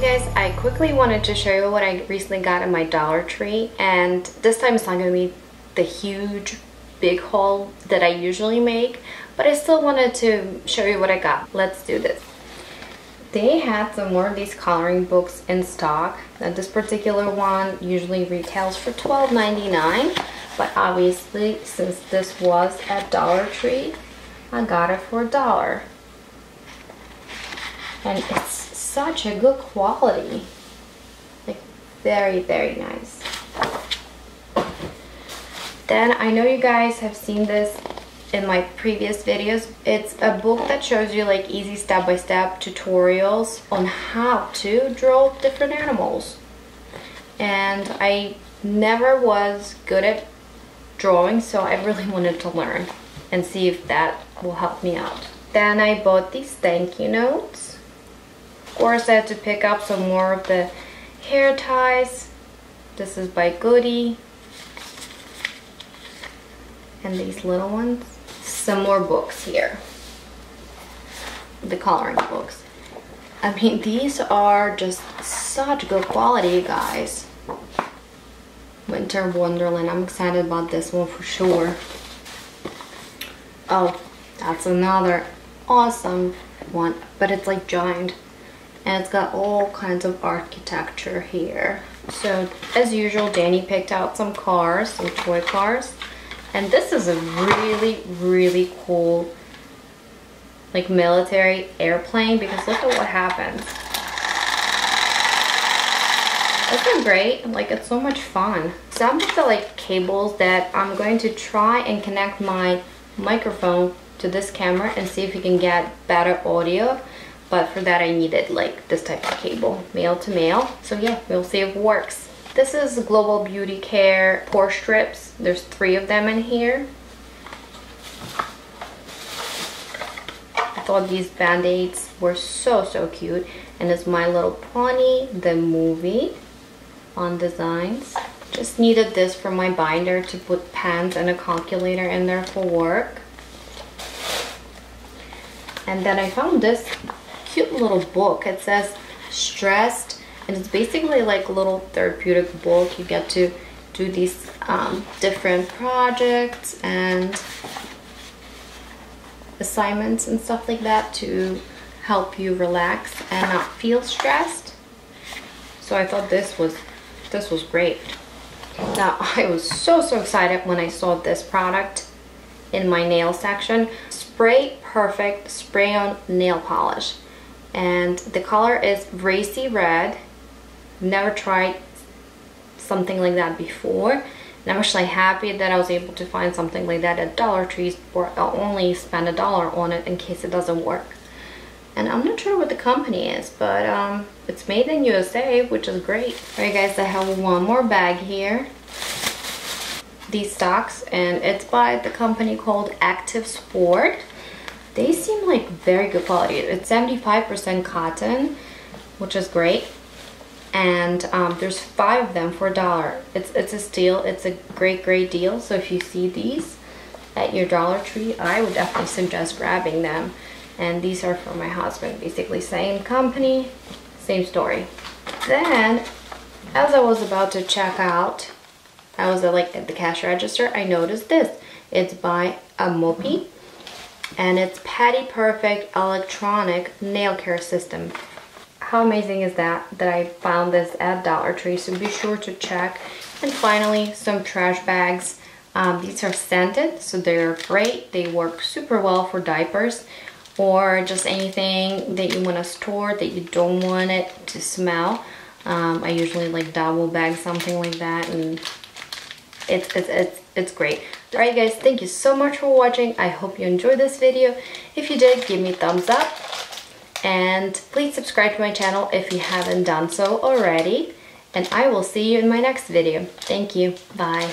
guys, I quickly wanted to show you what I recently got in my Dollar Tree and this time it's not going to be the huge big haul that I usually make but I still wanted to show you what I got. Let's do this. They had some more of these coloring books in stock. Now this particular one usually retails for $12.99 but obviously since this was at Dollar Tree I got it for a dollar and it's such a good quality. Like very very nice. Then I know you guys have seen this in my previous videos. It's a book that shows you like easy step-by-step -step tutorials on how to draw different animals. And I never was good at drawing so I really wanted to learn and see if that will help me out. Then I bought these thank you notes course I had to pick up some more of the hair ties this is by Goody and these little ones some more books here. The coloring books. I mean, these are just such good quality, guys. Winter Wonderland. I'm excited about this one for sure. Oh, that's another awesome one. But it's like giant. And it's got all kinds of architecture here. So, as usual, Danny picked out some cars, some toy cars. And this is a really, really cool like military airplane because look at what happens. Isn't great? Like it's so much fun. Some of the like cables that I'm going to try and connect my microphone to this camera and see if we can get better audio. But for that I needed like this type of cable, male to male. So yeah, we'll see if it works. This is Global Beauty Care pore strips. There's three of them in here. I thought these band-aids were so, so cute. And it's My Little Pony, the movie on designs. Just needed this for my binder to put pens and a calculator in there for work. And then I found this cute little book. It says Stressed and it's basically like a little therapeutic book. You get to do these um, different projects and assignments and stuff like that to help you relax and not feel stressed. So I thought this was this was great. Now I was so so excited when I saw this product in my nail section. Spray perfect spray on nail polish and the color is racy red. Never tried something like that before. And I'm actually happy that I was able to find something like that at Dollar Tree or I'll only spend a dollar on it in case it doesn't work. And I'm not sure what the company is but um, it's made in USA which is great. Alright guys I have one more bag here. These socks and it's by the company called Active Sport they seem like very good quality it's 75% cotton which is great and um, there's five of them for a dollar. It's, it's a steal. It's a great, great deal. So if you see these at your Dollar Tree, I would definitely suggest grabbing them. And these are for my husband. Basically same company, same story. Then, as I was about to check out, I was at, like at the cash register, I noticed this. It's by Amopé and it's Pedi Perfect Electronic Nail Care System how amazing is that, that I found this at Dollar Tree, so be sure to check. And finally, some trash bags. Um, these are scented, so they're great. They work super well for diapers or just anything that you want to store that you don't want it to smell. Um, I usually like double bag something like that and it's, it's, it's, it's great. Alright guys, thank you so much for watching. I hope you enjoyed this video. If you did, give me a thumbs up and please subscribe to my channel if you haven't done so already and I will see you in my next video. Thank you. Bye.